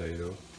62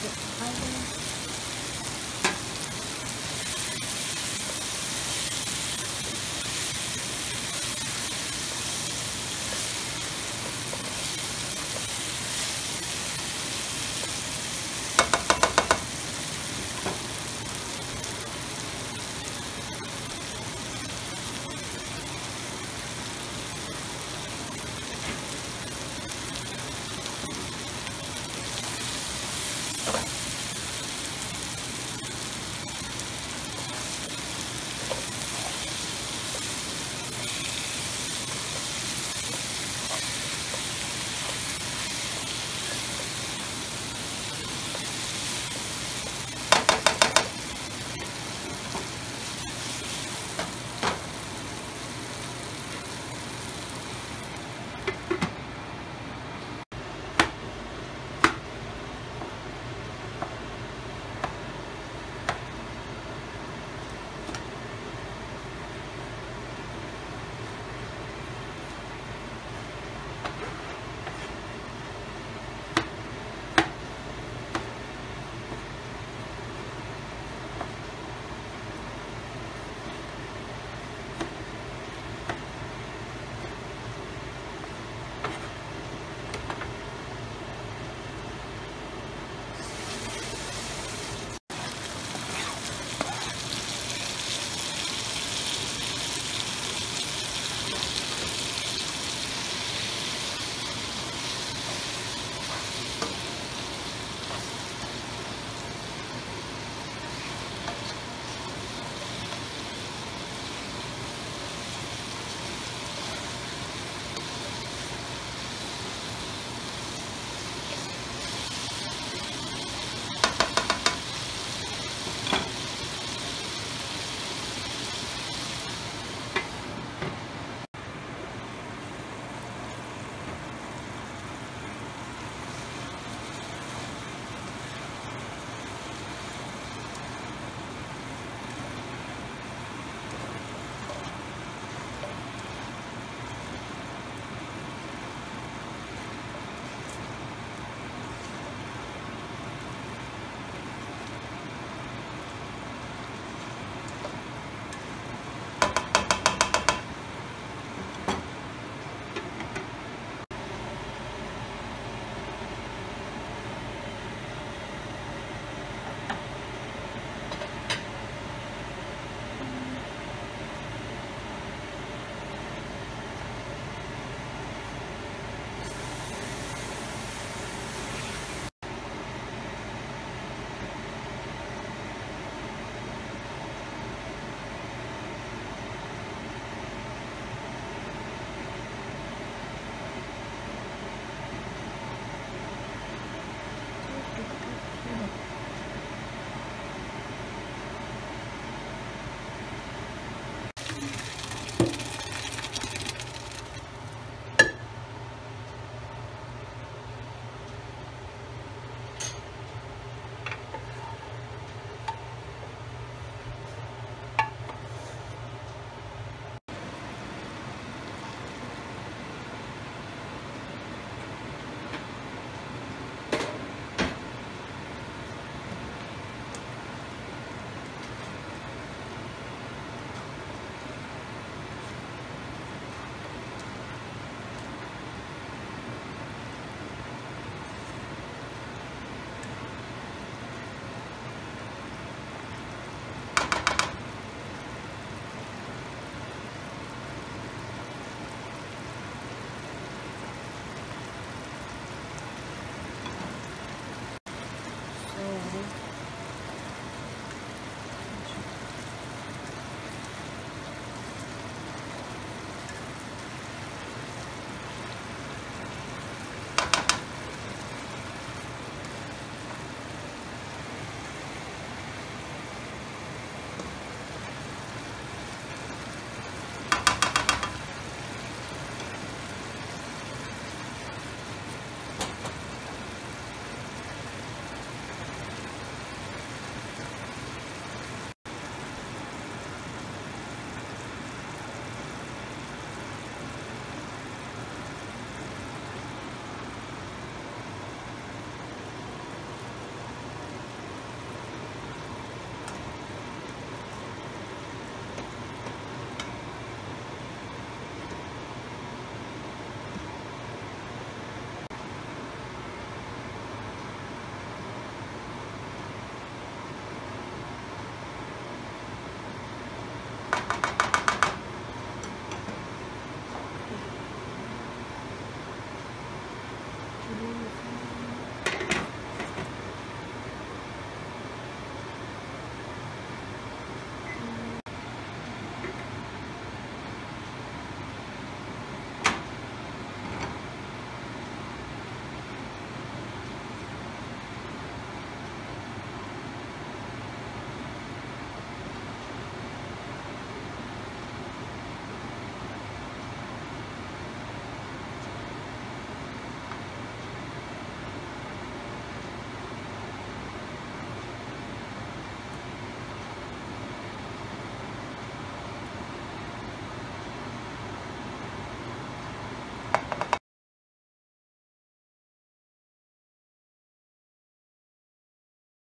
アイ、はい。Thank you.